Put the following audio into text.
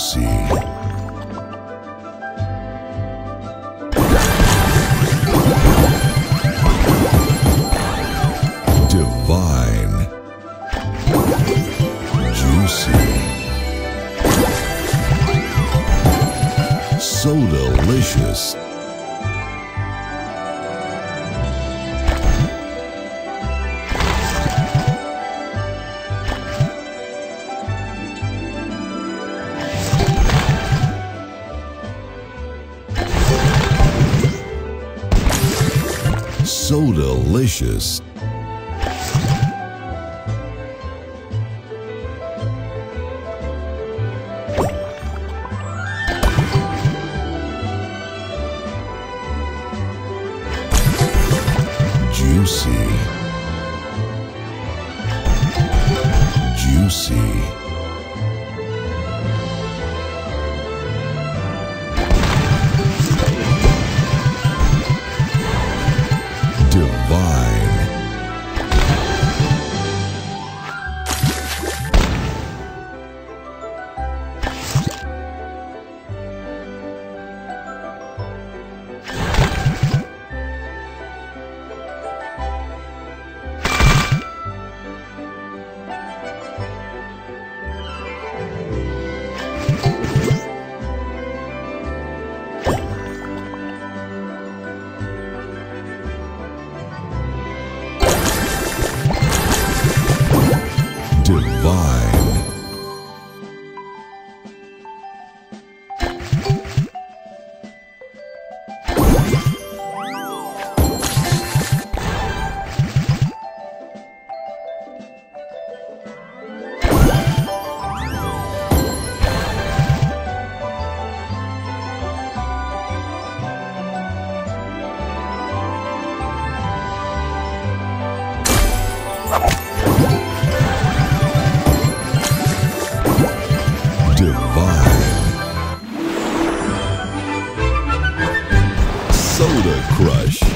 see. Divine. Juicy. So delicious. So delicious. Juicy. Juicy. Soda Crush.